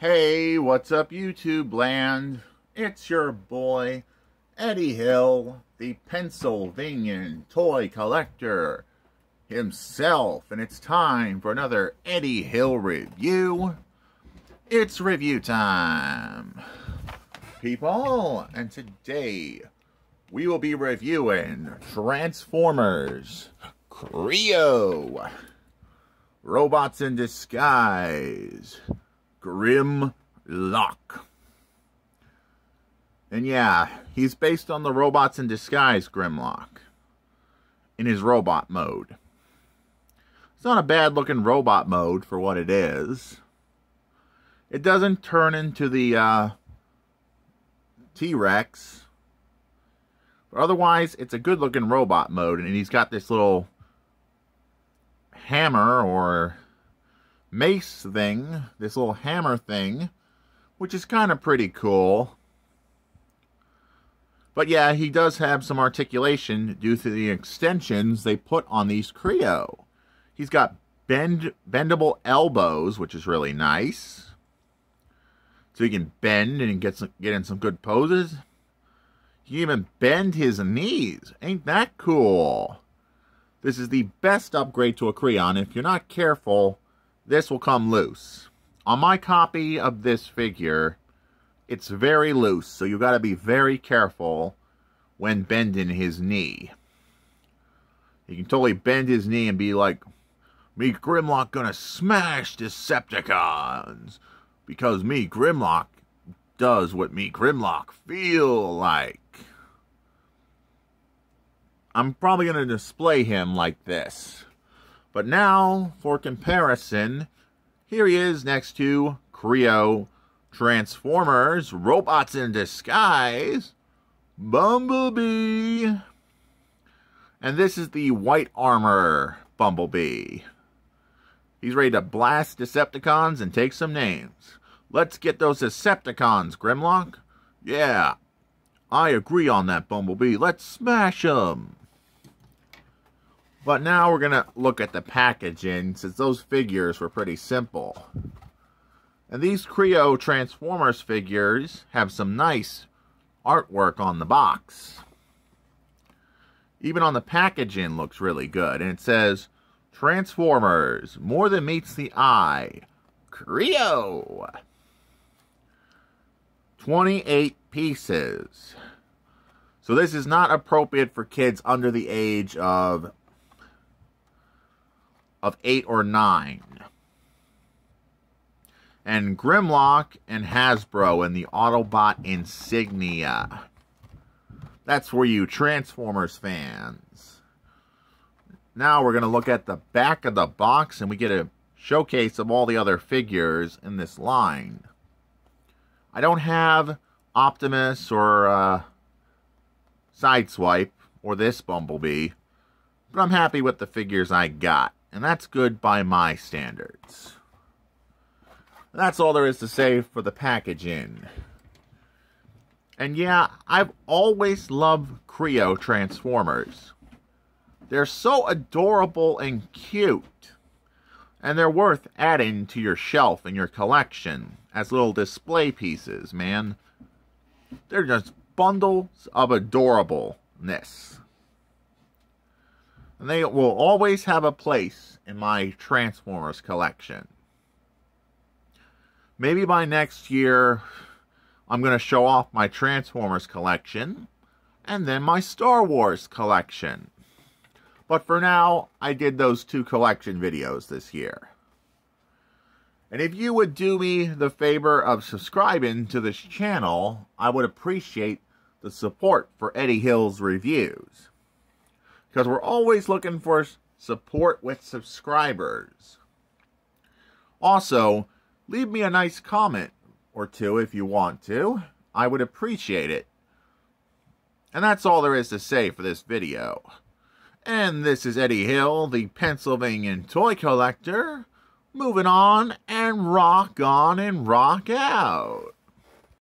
Hey, what's up, YouTube land? It's your boy, Eddie Hill, the Pennsylvanian toy collector himself, and it's time for another Eddie Hill review. It's review time, people, and today we will be reviewing Transformers Kre-O, Robots in Disguise, Grimlock. And yeah, he's based on the Robots in Disguise Grimlock in his robot mode. It's not a bad looking robot mode for what it is. It doesn't turn into the uh, T-Rex. But otherwise, it's a good looking robot mode. And he's got this little hammer or mace thing, this little hammer thing, which is kind of pretty cool. But yeah, he does have some articulation due to the extensions they put on these Kre-O. He's got bend bendable elbows, which is really nice. So he can bend and get some, get in some good poses. He can even bend his knees. Ain't that cool? This is the best upgrade to a Kreon. If you're not careful, this will come loose. On my copy of this figure, it's very loose, so you got to be very careful when bending his knee. You can totally bend his knee and be like, me Grimlock gonna smash Decepticons. Because me Grimlock does what me Grimlock feel like. I'm probably gonna display him like this. But now, for comparison, here he is next to Kre-O Transformers Robots in Disguise Bumblebee. And this is the white armor Bumblebee. He's ready to blast Decepticons and take some names. Let's get those Decepticons, Grimlock. Yeah, I agree on that, Bumblebee. Let's smash them. But now we're going to look at the packaging, since those figures were pretty simple. And these Kre-O Transformers figures have some nice artwork on the box. Even on the packaging looks really good. And it says, Transformers, more than meets the eye. Kre-O. 28 pieces. So this is not appropriate for kids under the age of of 8 or 9. And Grimlock and Hasbro and the Autobot insignia. That's for you Transformers fans. Now we're going to look at the back of the box and we get a showcase of all the other figures in this line. I don't have Optimus or uh, Sideswipe or this Bumblebee, but I'm happy with the figures I got. And that's good by my standards. That's all there is to say for the packaging. And yeah, I've always loved Kre-O Transformers. They're so adorable and cute. And they're worth adding to your shelf and your collection as little display pieces, man. They're just bundles of adorableness. And they will always have a place in my Transformers collection. Maybe by next year, I'm going to show off my Transformers collection and then my Star Wars collection. But for now, I did those two collection videos this year. And if you would do me the favor of subscribing to this channel, I would appreciate the support for Eddie Hill's reviews because we're always looking for support with subscribers. Also, leave me a nice comment or two if you want to. I would appreciate it. And that's all there is to say for this video. And this is Eddie Hill, the Pennsylvanian toy collector, moving on and rock on and rock out.